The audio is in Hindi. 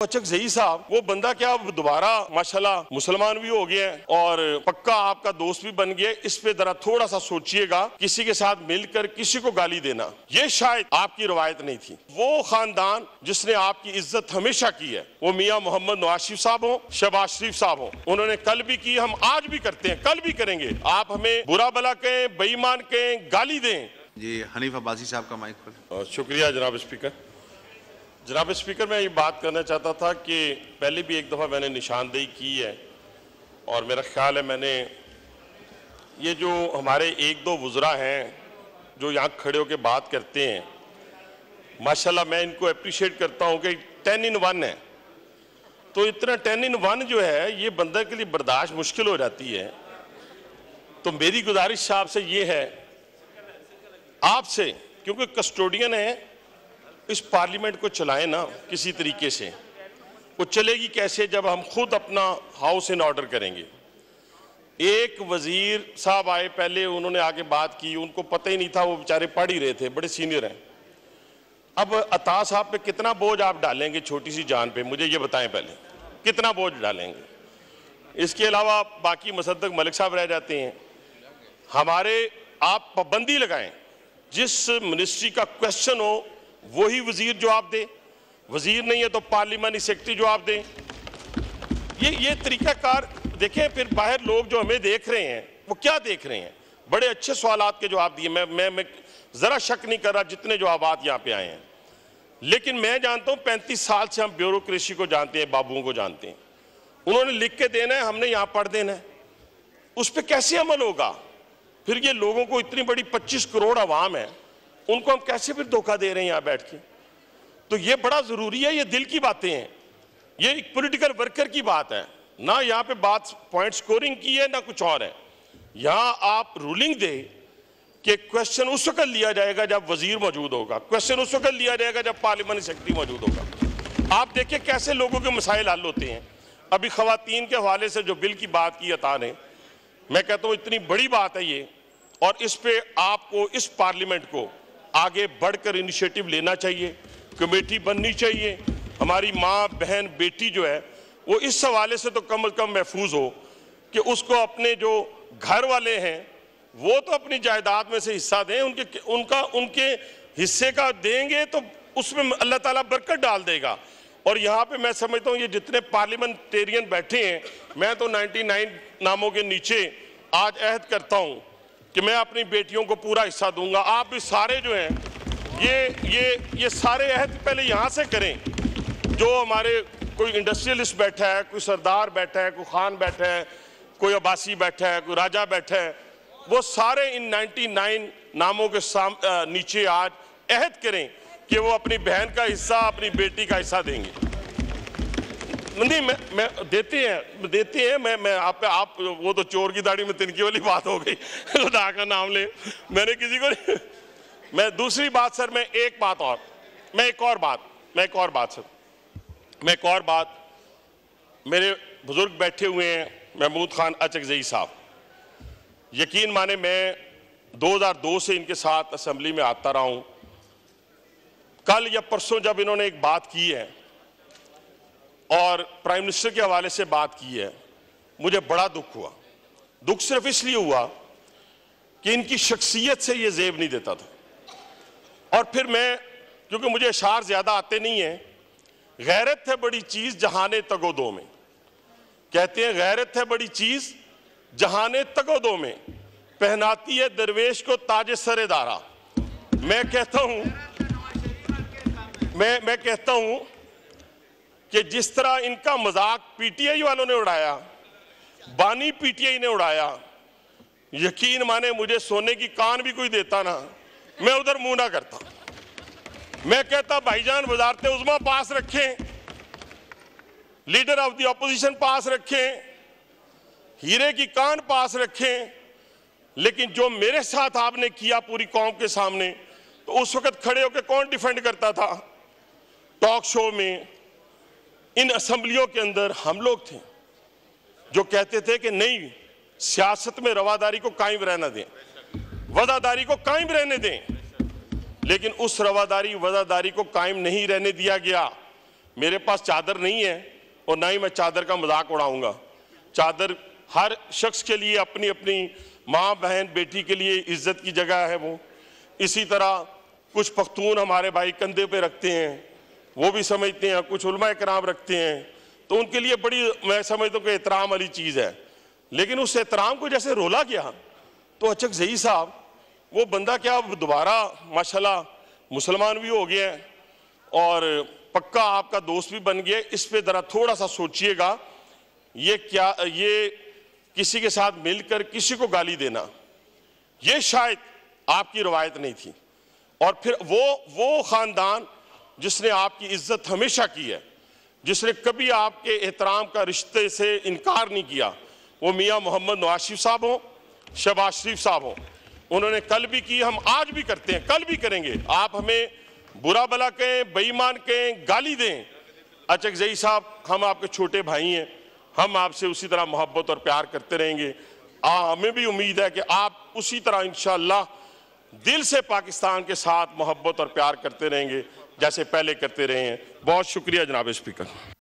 अचक जही साहब वो बंदा क्या अब दोबारा माशाल्लाह मुसलमान भी हो गए हैं और पक्का आपका दोस्त भी बन गया इस पे जरा थोड़ा सा सोचिएगा किसी के साथ मिलकर किसी को गाली देना। ये शायद आपकी रवायत नहीं थी। वो खानदान जिसने आपकी इज़्ज़त हमेशा की है वो मियाँ मोहम्मद नवाज़ शरीफ साहब हो शबाज शरीफ साहब हो उन्होंने कल भी की हम आज भी करते हैं कल भी करेंगे। आप हमें बुरा भला कहें बेईमान कहें गाली दें। जी हनीफ अब्बासी साहब का माइक और शुक्रिया जनाब स्पीकर। जनाब स्पीकर मैं ये बात करना चाहता था कि पहले भी एक दफ़ा मैंने निशानदेही की है और मेरा ख्याल है मैंने ये जो हमारे एक दो वज़रा हैं जो यहाँ खड़े होकर बात करते हैं, माशाल्लाह मैं इनको अप्रिशिएट करता हूँ कि टेन इन वन है। तो इतना टेन इन वन जो है, ये बंदे के लिए बर्दाश्त मुश्किल हो जाती है। तो मेरी गुजारिश आपसे ये है, आपसे, क्योंकि कस्टोडियन है इस पार्लियामेंट को चलाएँ ना किसी तरीके से, वो चलेगी कैसे जब हम खुद अपना हाउस इन ऑर्डर करेंगे? एक वज़ीर साहब आए पहले, उन्होंने आके बात की, उनको पता ही नहीं था, वो बेचारे पढ़ ही रहे थे, बड़े सीनियर हैं। अब अता साहब पे कितना बोझ आप डालेंगे छोटी सी जान पे, मुझे ये बताएँ पहले, कितना बोझ डालेंगे? इसके अलावा बाकी मुसद्दक मलिक साहब रह जाते हैं। हमारे आप पाबंदी लगाएँ, जिस मिनिस्ट्री का क्वेश्चन हो वही वज़ीर जवाब दे। वज़ीर नहीं है तो पार्लियामानी सेक्रेटरी जवाब दे। ये ये तरीकाकार, देखें फिर बाहर लोग जो हमें देख रहे हैं, वो क्या देख रहे हैं? बड़े अच्छे सवाल के जवाब दिए। मैं मैं मैं ज़रा शक नहीं कर रहा जितने जवाब यहाँ पे आए हैं। लेकिन मैं जानता हूँ पैंतीस साल से हम ब्यूरोक्रेसी को जानते हैं, बाबुओं को जानते हैं। उन्होंने लिख के देना है, हमने यहाँ पढ़ देना है। उस पर कैसे अमल होगा? फिर ये लोगों को इतनी बड़ी 25 करोड़ आवाम है। उनको हम कैसे फिर धोखा दे रहे हैं यहाँ बैठ के? तो ये बड़ा ज़रूरी है, ये दिल की बातें हैं। ये एक पॉलिटिकल वर्कर की बात है। ना यहाँ पे बात पॉइंट स्कोरिंग की है, ना कुछ और है। यहाँ आप रूलिंग दे कि क्वेश्चन उस वक्त लिया जाएगा जब वज़ीर मौजूद होगा। क्वेश्चन उस वक्त लिया जाएगा जब पार्लियामेंट सेक्रेटरी मौजूद होगा। आप देखिए कैसे लोगों के मसाइल हल होते हैं। अभी खातन के हवाले से जो बिल की बात की अता ने, मैं कहता हूँ इतनी बड़ी बात है ये। और इस पे आपको, इस पार्लियामेंट को आगे बढ़कर इनिशिएटिव लेना चाहिए कमेटी बननी चाहिए। हमारी माँ, बहन, बेटी जो है, वो इस हवाले से तो कम अज़ कम महफूज हो कि उसको अपने जो घर वाले हैं, वो तो अपनी जायदाद में से हिस्सा दें, उनके, उनका, उनके हिस्से का देंगे तो उसमें अल्लाह ताला बरकत डाल देगा। और यहाँ पे मैं समझता हूँ, ये जितने पार्लियामेंटेरियन बैठे हैं, मैं तो 99 नामों के नीचे आज अहद करता हूँ। कि मैं अपनी बेटियों को पूरा हिस्सा दूँगा। आप भी सारे जो हैं, ये ये ये सारे अहद पहले यहाँ से करें। जो हमारे कोई इंडस्ट्रियलिस्ट बैठा है, कोई सरदार बैठा है, कोई खान बैठा है, कोई अब्बासी बैठा है, कोई राजा बैठा है, वो सारे इन 99 नामों के साम नीचे आज अहद करें कि वो अपनी बहन का हिस्सा, अपनी बेटी का हिस्सा देंगे। नहीं, मैं मैं देते हैं देते हैं, मैं मैं, आप आप, वो तो चोर की दाढ़ी में तिनकी वाली बात हो गई। खुदा का नाम ले। मैंने किसी को नहीं, मैं दूसरी बात, सर, मैं एक बात और, मैं एक और बात, मैं एक और बात, सर। मैं एक और बात, मेरे बुज़ुर्ग बैठे हुए हैं, महमूद खान अचकजई साहब। यकीन माने, मैं 2002 से इनके साथ असम्बली में आता रहा हूँ। कल या परसों जब इन्होंने एक बात की है और प्राइम मिनिस्टर के हवाले से बात की है। मुझे बड़ा दुख हुआ। दुख सिर्फ़ इसलिए हुआ कि इनकी शख्सियत से ये जेब नहीं देता था। और फिर मैं, क्योंकि मुझे अशार ज़्यादा आते नहीं हैं, गैरत है बड़ी चीज़ जहाने तगोदो में। कहते हैं, गैरत है बड़ी चीज़ जहाने तगोदो में। पहनाती है दरवेश को ताज सरेदारा। मैं कहता हूँ, मैं मैं कहता हूँ कि जिस तरह इनका मज़ाक पीटीआई वालों ने उड़ाया, बानी पीटीआई ने उड़ाया, यकीन माने मुझे सोने की कान भी कोई देता ना, मैं उधर मुँह ना करता। मैं कहता, भाईजान वजारत उजमा पास रखें, लीडर ऑफ़ द ऑपोजिशन पास रखें, हीरे की कान पास रखें, लेकिन जो मेरे साथ आपने किया पूरी कौम के सामने तो उस वक्त खड़े होकर कौन डिफेंड करता था? टॉक शो में इन असम्बलियों के अंदर हम लोग थे, जो कहते थे कि नहीं, सियासत में रवादारी को कायम रहना दें। वजादारी को कायम रहने दें। लेकिन उस रवादारी वजादारी को कायम नहीं रहने दिया गया। मेरे पास चादर नहीं है और ना ही मैं चादर का मज़ाक उड़ाऊँगा। चादर हर शख्स के लिए अपनी अपनी माँ, बहन, बेटी के लिए इज़्ज़त की जगह है वो। इसी तरह कुछ पख्तून हमारे भाई कंधे पे रखते हैं। वो भी समझते हैं, कुछ उलमा कराम रखते हैं तो उनके लिए बड़ी, मैं समझता हूँ कि एहतराम वाली चीज़ है। लेकिन उस एहतराम को जैसे रोला गया तो अचक जही साहब, वो बंदा क्या दोबारा, माशाल्लाह, मुसलमान भी हो गया है, और पक्का आपका दोस्त भी बन गया, इस पर ज़रा थोड़ा सा सोचिएगा, ये क्या, ये किसी के साथ मिलकर किसी को गाली देना, ये शायद आपकी रवायत नहीं थी। और फिर वो वो ख़ानदान जिसने आपकी इज़्ज़त हमेशा की है जिसने कभी आपके एहतराम का रिश्ते से इनकार नहीं किया वो मियाँ मोहम्मद नवाज़ साहब हों शहबाज शरीफ साहब हों। उन्होंने कल भी की हम आज भी करते हैं कल भी करेंगे। आप हमें बुरा भला कहें बेईमान कहें गाली दें। अचक जई साहब हम आपके छोटे भाई हैं हम आपसे उसी तरह मोहब्बत और प्यार करते रहेंगे। आ, हमें भी उम्मीद है कि आप उसी तरह इंशाल्लाह दिल से पाकिस्तान के साथ मोहब्बत और प्यार करते रहेंगे। जैसे पहले करते रहे हैं। बहुत शुक्रिया जनाब स्पीकर।